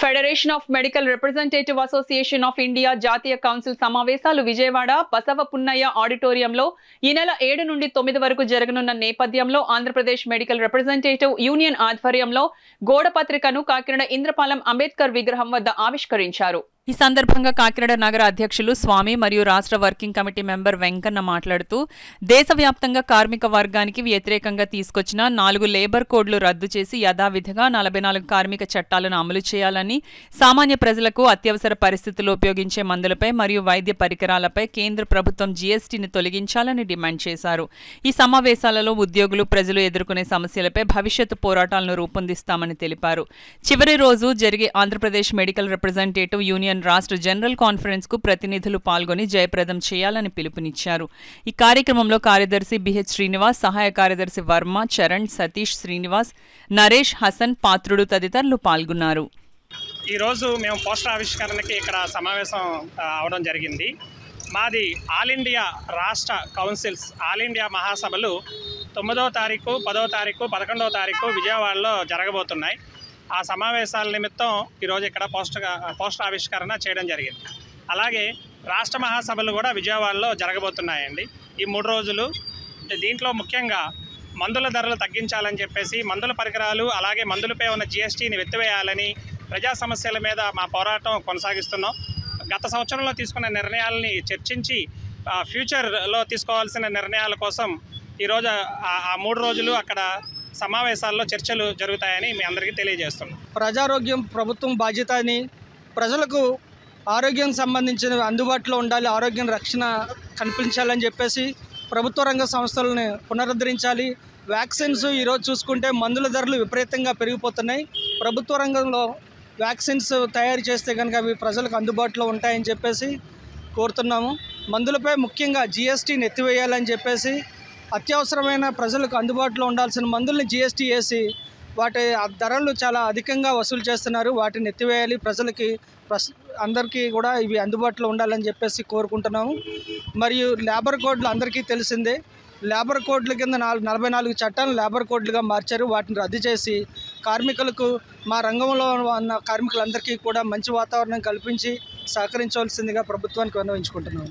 Federation of medical representative association of India జాతీయ council సమావేశాలు విజయవాడ బసవ పున్నయ్య ఆడిటోరియంలో ఈ నెల ఏడు నుండి తొమ్మిది వరకు జరగనున్న నేపథ్యంలో ఆంధ్రప్రదేశ్ మెడికల్ రిప్రజెంటేటివ్ యూనియన్ ఆధ్వర్యంలో గోడ పత్రికను కాకినాడ ఇంద్రపాలెం అంబేద్కర్ విగ్రహం వద్ద ఆవిష్కరించారు. ఈ సందర్భంగా కాకినాడ నగర అధ్యక్షులు స్వామి మరియు రాష్ట్ర వర్కింగ్ కమిటీ మెంబర్ వెంకన్న మాట్లాడుతూ దేశవ్యాప్తంగా కార్మిక వర్గానికి వ్యతిరేకంగా తీసుకొచ్చిన నాలుగు లేబర్ కోడ్లు రద్దు చేసి యథావిధిగా నలభై నాలుగు కార్మిక చట్టాలను అమలు చేయాలని సామాన్య ప్రజలకు అత్యవసర పరిస్థితుల్లో ఉపయోగించే మందులపై మరియు వైద్య పరికరాలపై కేంద్ర ప్రభుత్వం జీఎస్టీని తొలగించాలని డిమాండ్ చేశారు. ఈ సమావేశాలలో ఉద్యోగులు ప్రజలు ఎదుర్కొనే సమస్యలపై భవిష్యత్తు పోరాటాలను రూపొందిస్తామని తెలిపారు. చివరి రోజు జరిగే ఆంధ్రప్రదేశ్ మెడికల్ రిప్రజెంటేటివ్ యూనియన్ రాష్ట్ర జనరల్ కాన్ఫరెన్స్కు ప్రతినిధులు పాల్గొని జయప్రదం చేయాలని పిలుపునిచ్చారు. ఈ కార్యక్రమంలో కార్యదర్శి బిహెచ్ శ్రీనివాస్ సహాయ కార్యదర్శి వర్మ చరణ్ సతీష్ శ్రీనివాస్ నరేష్ హసన్ పాత్రుడు తదితరులు పాల్గొన్నారు. ఈరోజు మేము పోస్టర్ ఆవిష్కరణకి ఇక్కడ సమావేశం అవడం జరిగింది. మాది ఆల్ ఇండియా రాష్ట్ర కౌన్సిల్స్ ఆల్ ఇండియా మహాసభలు తొమ్మిదవ తారీఖు పదవ తారీఖు పదకొండవ తారీఖు విజయవాడలో జరగబోతున్నాయి. ఆ సమావేశాల నిమిత్తం ఈరోజు ఇక్కడ పోస్టర్ పోస్టర్ ఆవిష్కరణ చేయడం జరిగింది. అలాగే రాష్ట్ర మహాసభలు కూడా విజయవాడలో జరగబోతున్నాయండి. ఈ మూడు రోజులు దీంట్లో ముఖ్యంగా మందుల ధరలు తగ్గించాలని చెప్పేసి మందుల పరికరాలు అలాగే మందులపై ఉన్న జిఎస్టీని వెత్తివేయాలని ప్రజా సమస్యల మీద మా పోరాటం కొనసాగిస్తున్నాం. గత సంవత్సరంలో తీసుకున్న నిర్ణయాలని చర్చించి ఫ్యూచర్లో తీసుకోవాల్సిన నిర్ణయాల కోసం ఈరోజు ఆ మూడు రోజులు అక్కడ సమావేశాల్లో చర్చలు జరుగుతాయని మీ అందరికీ తెలియజేస్తున్నాం. ప్రజారోగ్యం ప్రభుత్వం బాధ్యత అని ప్రజలకు ఆరోగ్యం సంబంధించిన అందుబాటులో ఉండాలి ఆరోగ్యం రక్షణ కల్పించాలని చెప్పేసి ప్రభుత్వ రంగ సంస్థలను పునరుద్ధరించాలి. వ్యాక్సిన్స్ ఈరోజు చూసుకుంటే మందుల ధరలు విపరీతంగా పెరిగిపోతున్నాయి. ప్రభుత్వ రంగంలో వ్యాక్సిన్స్ తయారు చేస్తే కనుక అవి ప్రజలకు అందుబాటులో ఉంటాయని చెప్పేసి కోరుతున్నాము. మందులపై ముఖ్యంగా జిఎస్టీని ఎత్తివేయాలని చెప్పేసి అత్యవసరమైన ప్రజలకు అందుబాటులో ఉండాల్సిన మందుల్ని జిఎస్టీ వేసి వాటి ఆ ధరలు చాలా అధికంగా వసూలు చేస్తున్నారు. వాటిని ఎత్తివేయాలి. ప్రజలకి ప్రస్ అందరికీ కూడా ఇవి అందుబాటులో ఉండాలని చెప్పేసి కోరుకుంటున్నాము. మరియు లేబర్ కోడ్లు అందరికీ తెలిసిందే. లేబర్ కోడ్ల కింద నాలుగు నలభై నాలుగు చట్టాలను లేబర్ కోడ్లుగా మార్చారు. వాటిని రద్దు చేసి కార్మికులకు మా రంగంలో ఉన్న కార్మికులందరికీ కూడా మంచి వాతావరణం కల్పించి సహకరించవలసిందిగా ప్రభుత్వానికి విన్నవించుకుంటున్నాము.